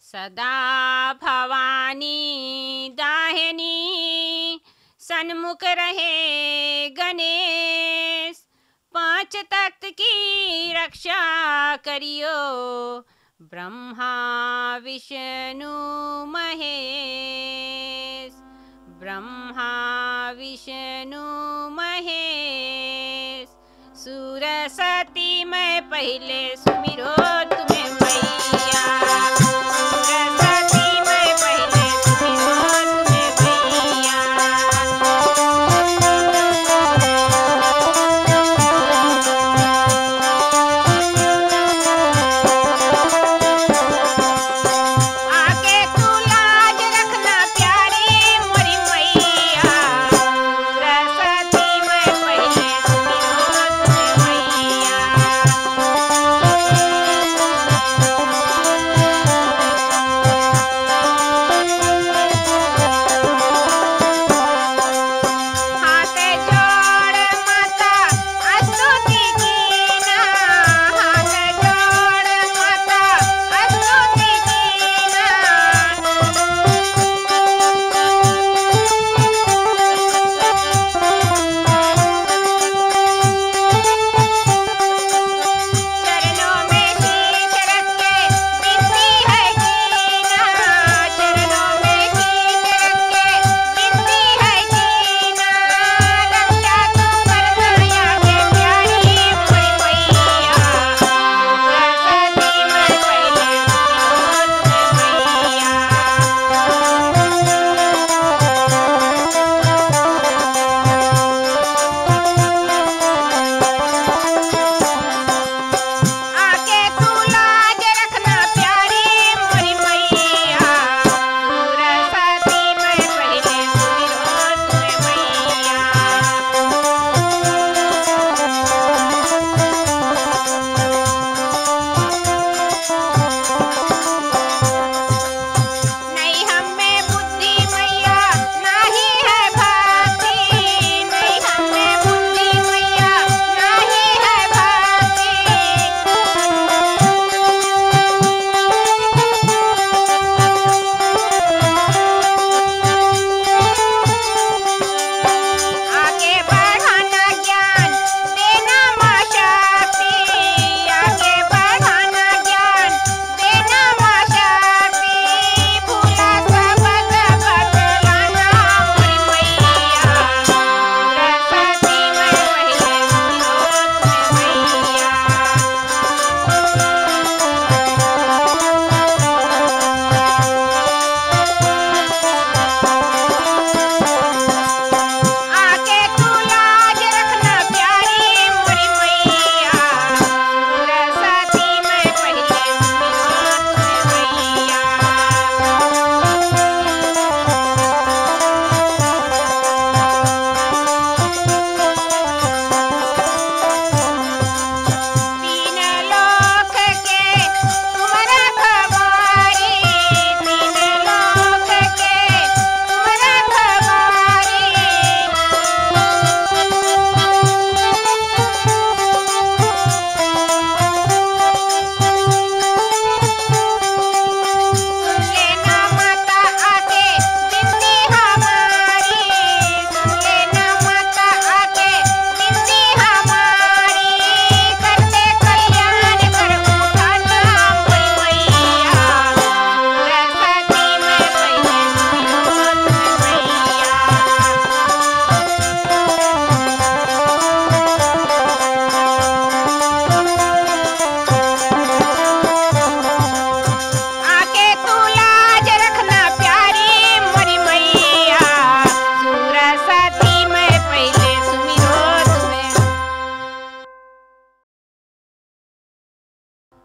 सदा भवानी दाहिनी, सन्मुख रहे गणेश, पाँच तत्व की रक्षा करियो, ब्रह्मा, विष्णु, महेश। ब्रह्मा, विष्णु, महेश, सूरसती मैं पहले सुमिरो, तुम्हें मैया। and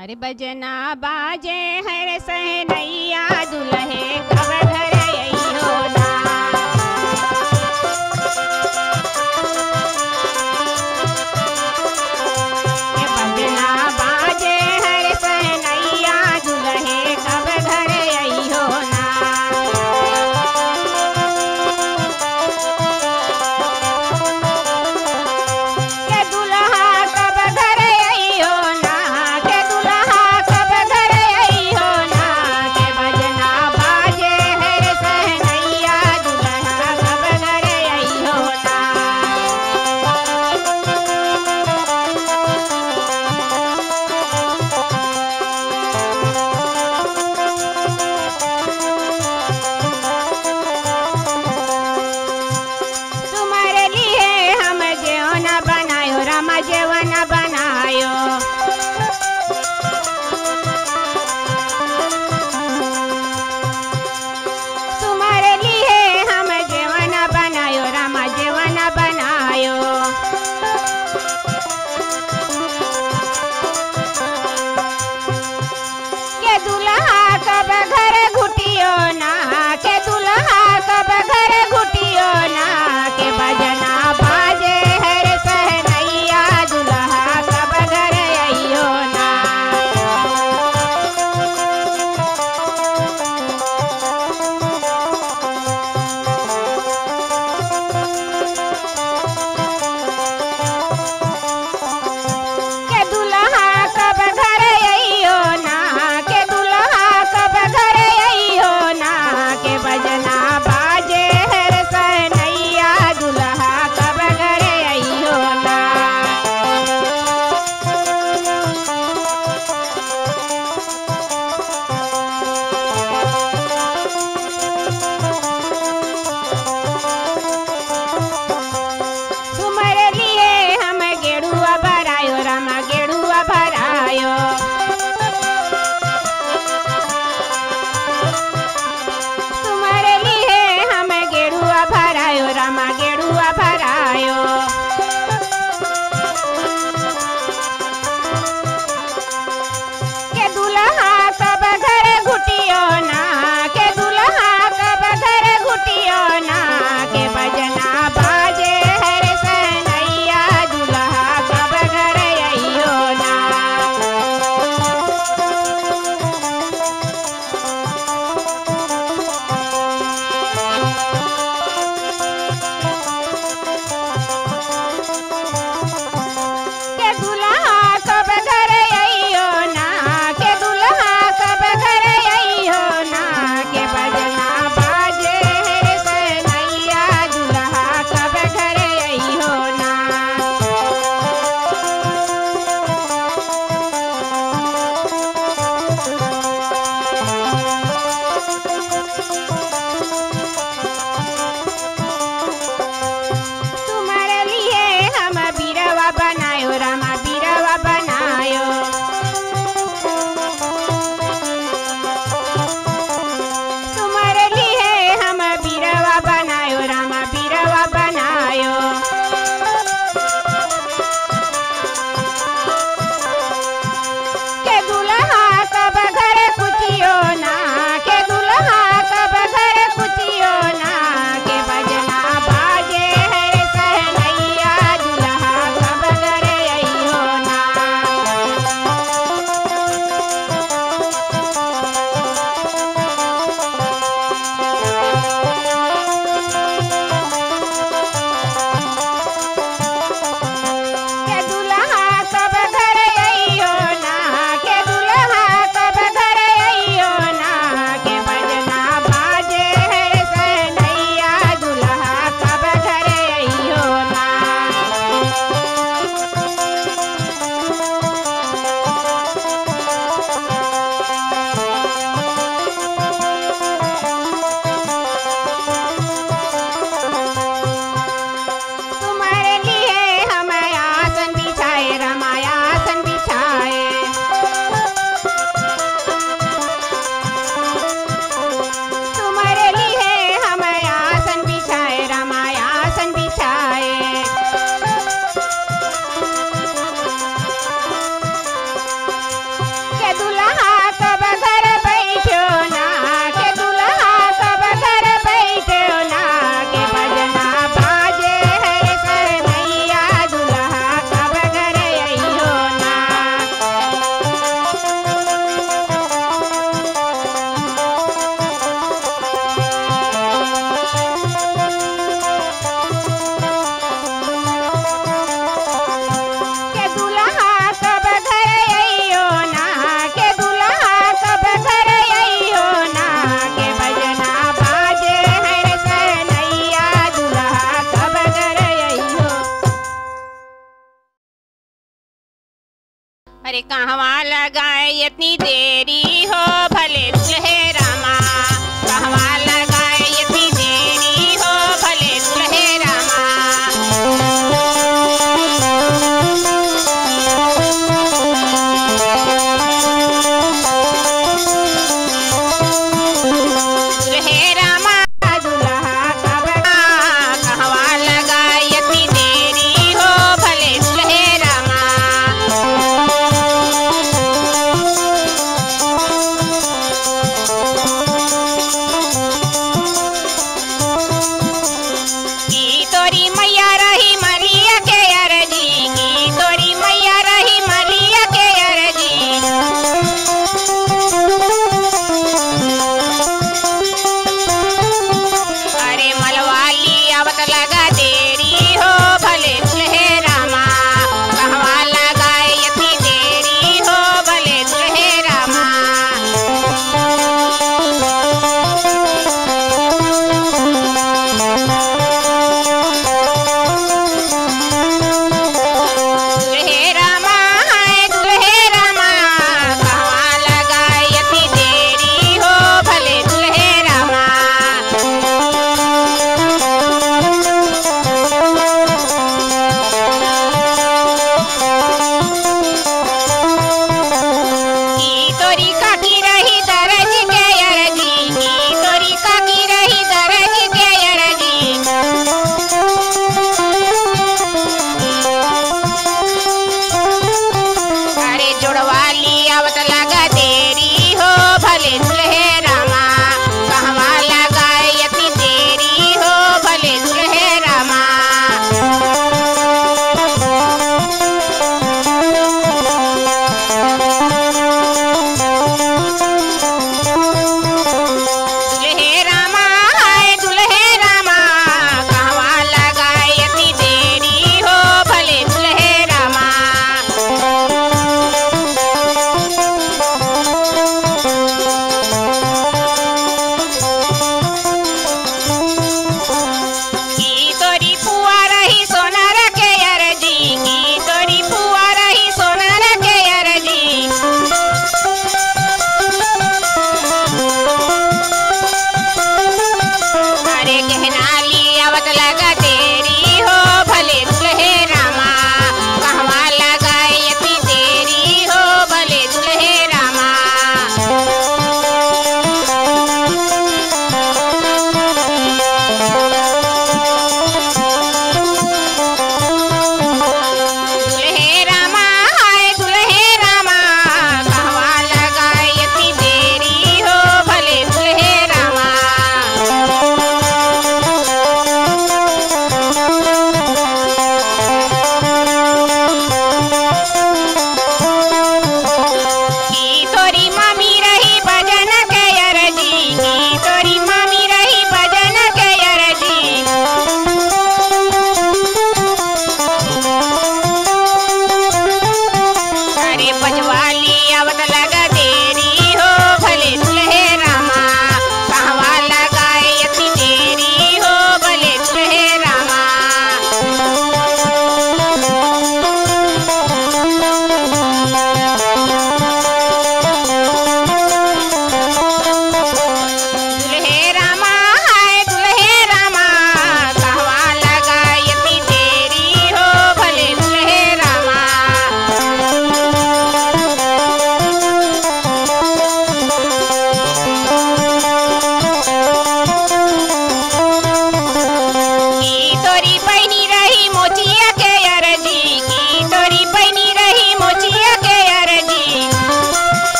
हर बजना बाजे हर सहनैया दुल्हे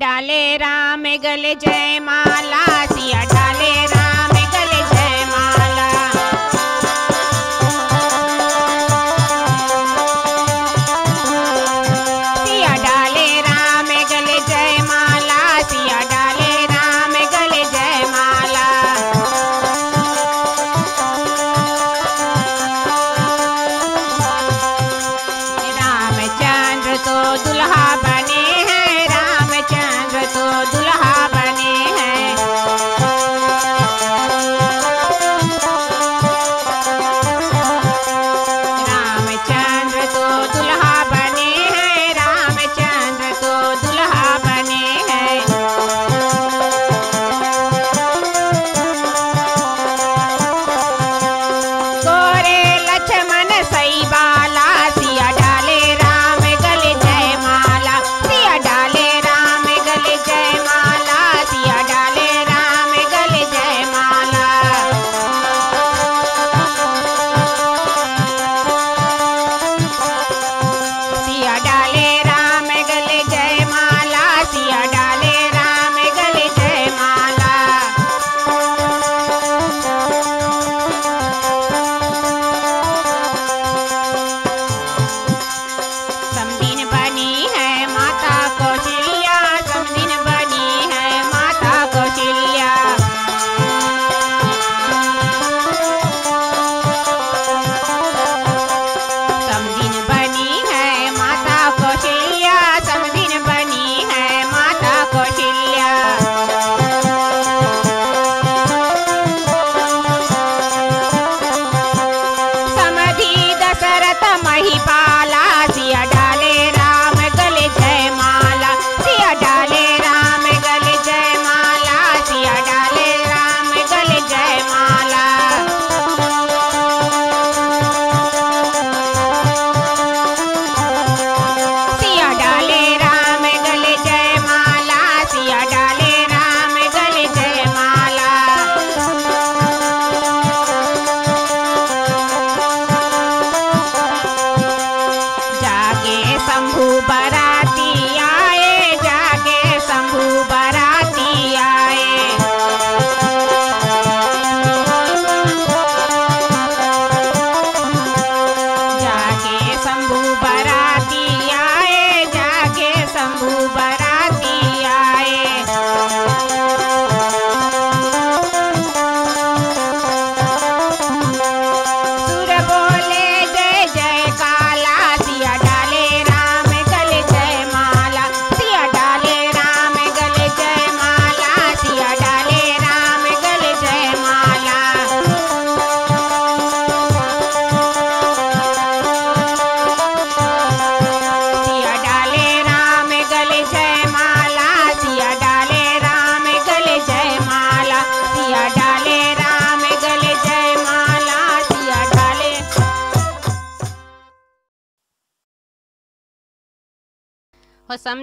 डाले राम गल जय माला सिया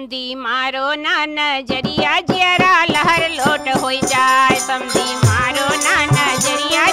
समी मारो ना नज़रिया जियरा लहर लोट हो जाए। समी मारो ना नज़रिया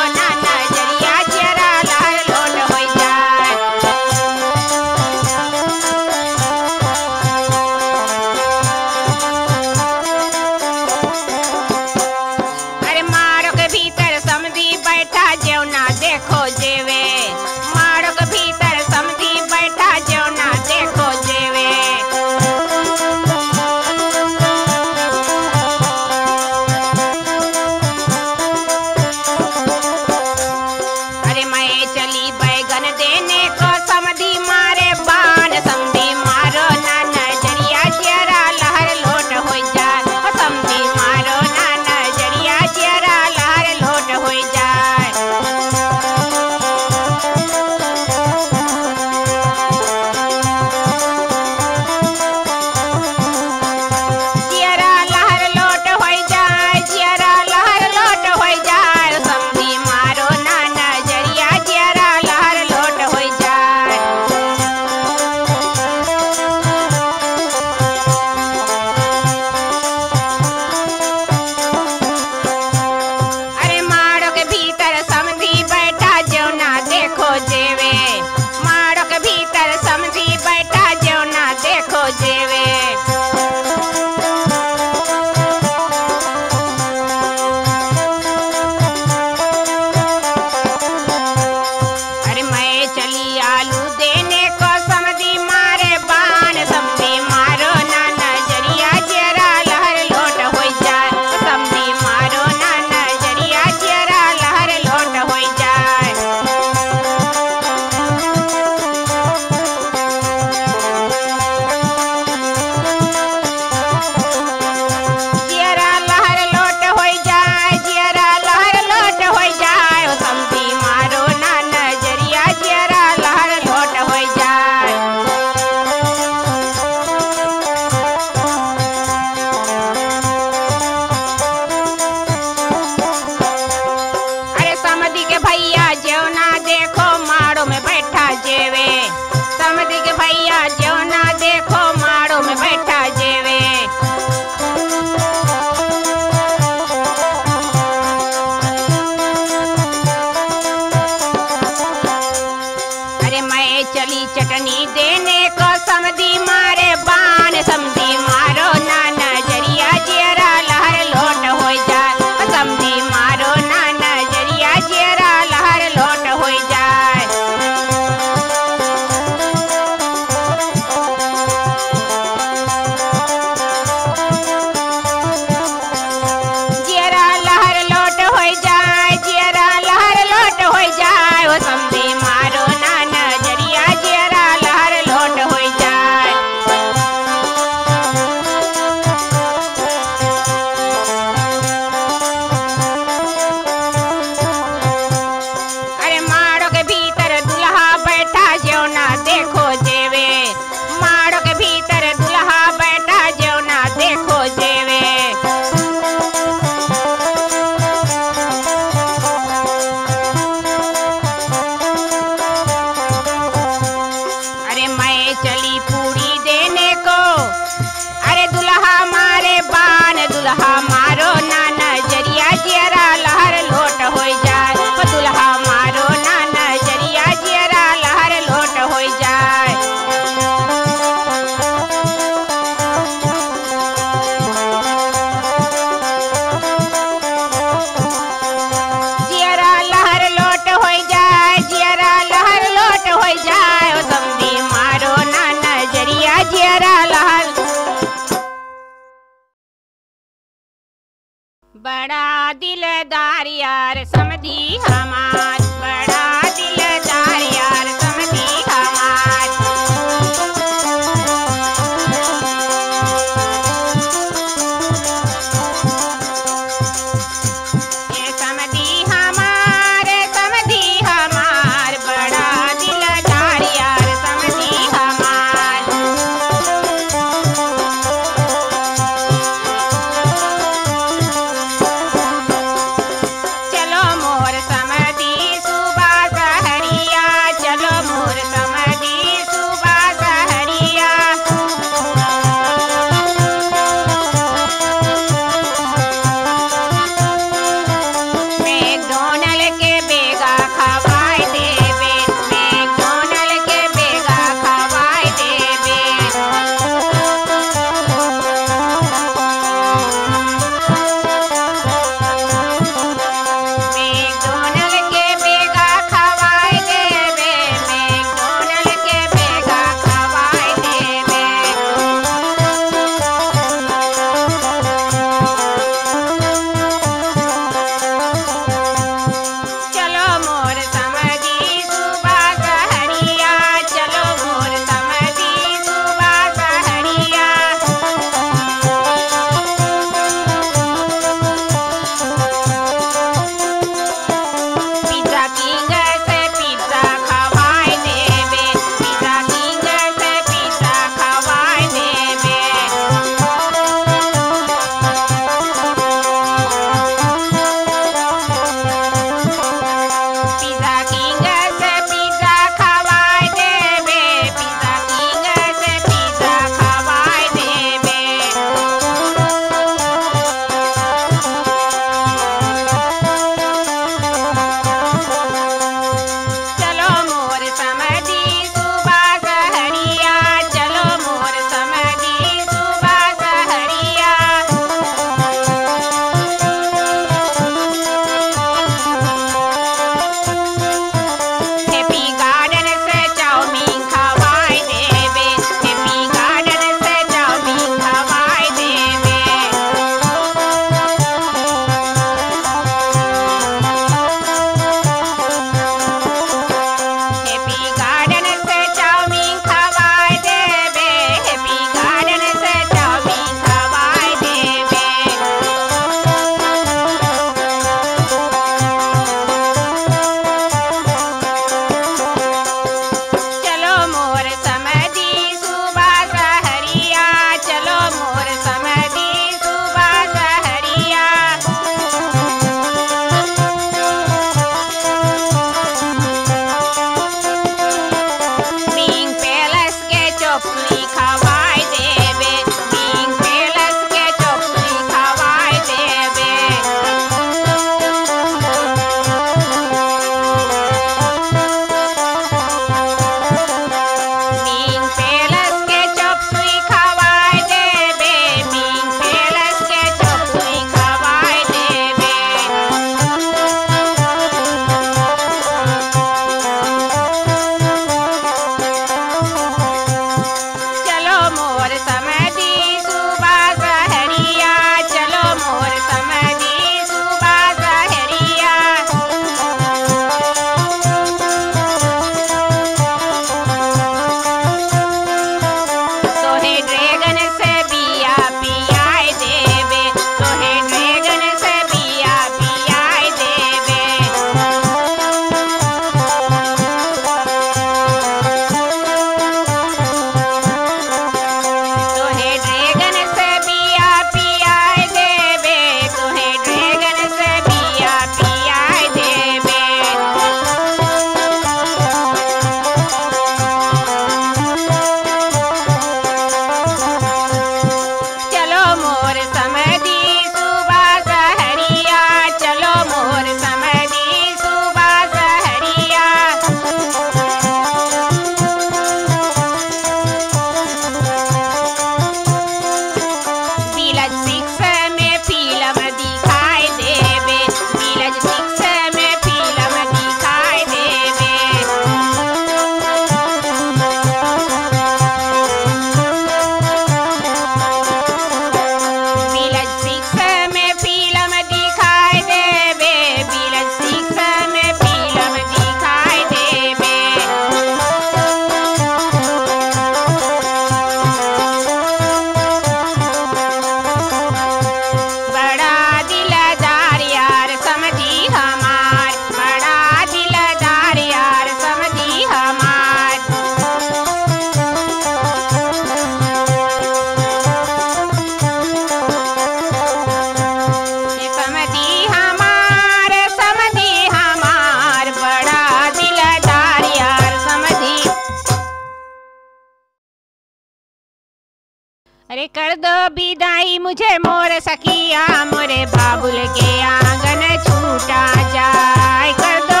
अरे कर दो विदाई मुझे मोर सखिया, मोरे बाबुल के आँगन छूटा जाए। कर दो